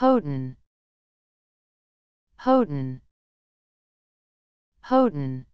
Houghton. Houghton. Houghton.